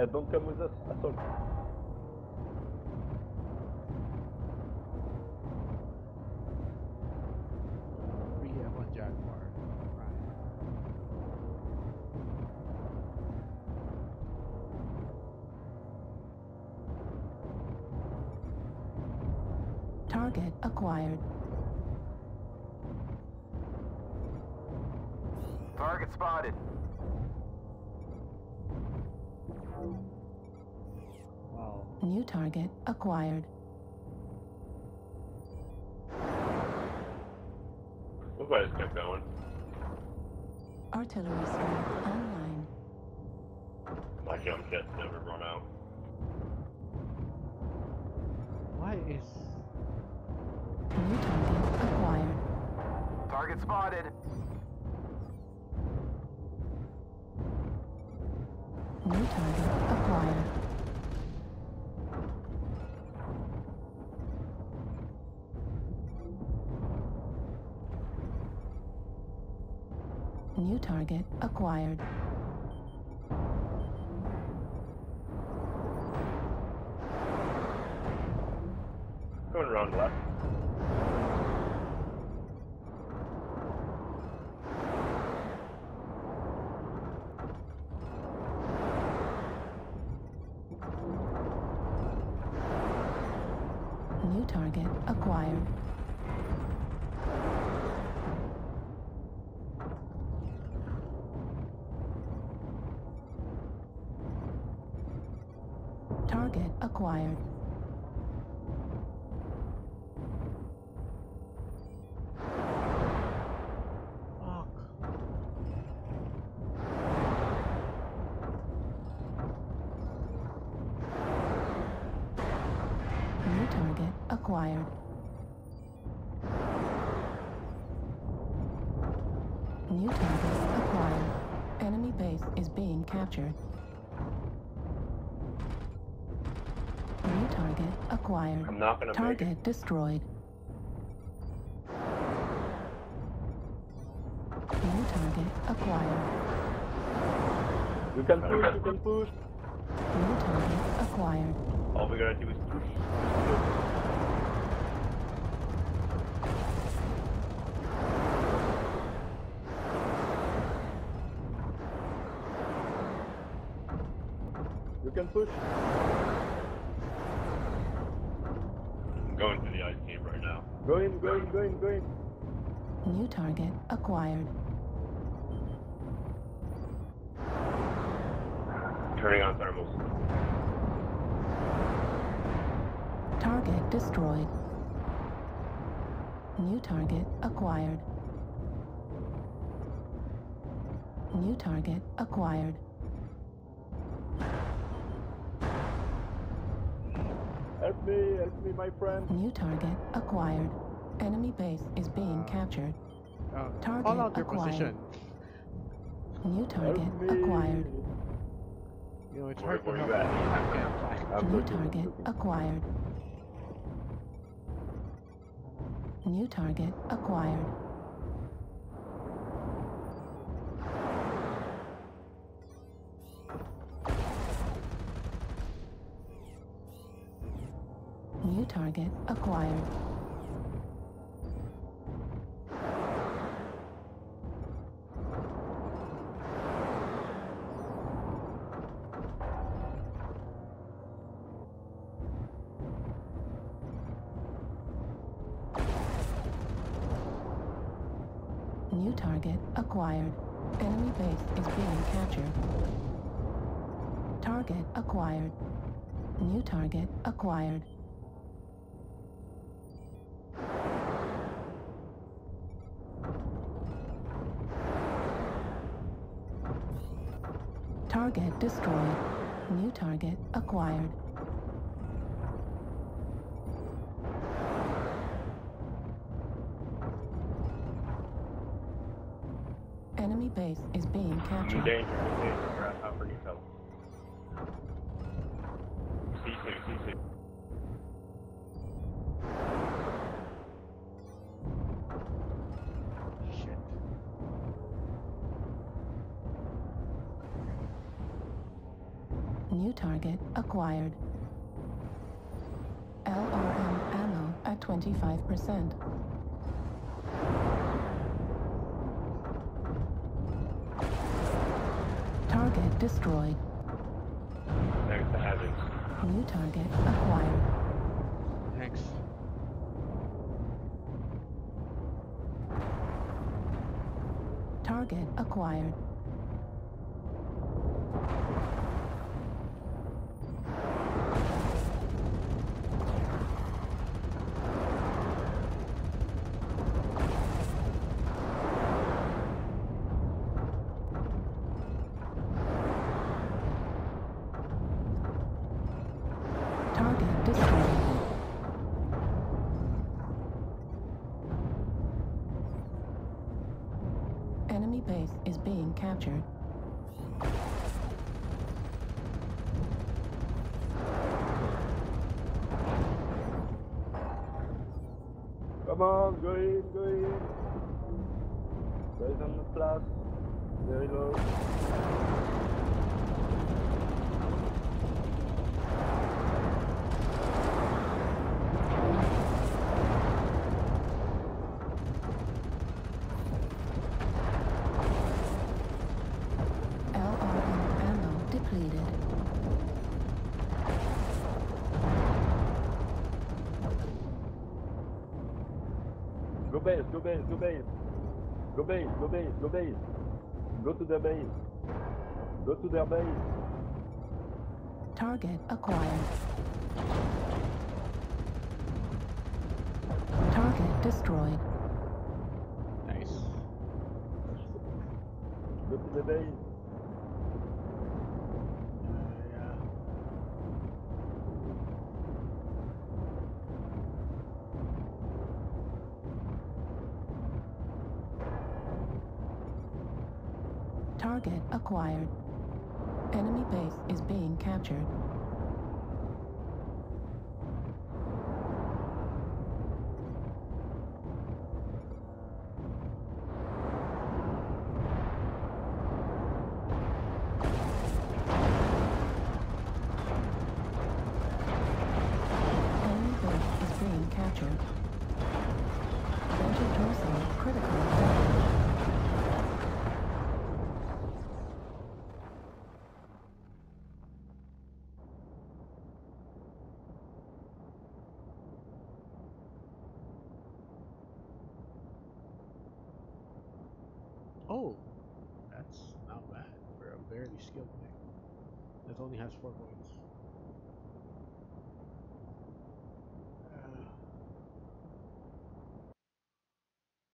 Uh, don't come with us. Assault. We have one Jaguar. Right. Target acquired. Target spotted. New target acquired. Look why I just kept going. Artillery strike online. My jump jet's never run out. Why is New target acquired. Target spotted. New target acquired. Going around left. New target acquired. Target acquired. New target acquired. New target acquired. Enemy base is being captured. Target acquired. I'm not gonna make it. Target destroyed. New target acquired. You can push, you can push. New target acquired. All we gotta do is push. You can push. I'm going to the ice cave right now. Go in, go in, go in, go in. New target acquired. Turning on thermals. Target destroyed. New target acquired. New target acquired. Me, me, my friend. New target acquired. Enemy base is being captured. Uh, Target call out your acquired. position. New target acquired. You know, it's Where- hard to where help at? when you can't fly. I'm New target acquired. New target acquired. New target acquired. New target acquired. Enemy base is being captured. Target acquired. New target acquired. Target destroyed. New target acquired. Enemy base is being In captured. New target acquired. LRM ammo at 25%. Target destroyed. Thanks to having. New target acquired. Thanks. Target acquired. Target destroyed. Enemy base is being captured. Come on, go in, go in. Guys on the flat. Very low. Go base, go base, go base. Go base, go base, go base. Go to their base. Go to their base. Target acquired. Target destroyed. Nice. Go to the base. Target acquired. Enemy base is being captured. Enemy base is being captured. Center torso critical damage. Oh, that's not bad for a barely skilled thing. That only has four points.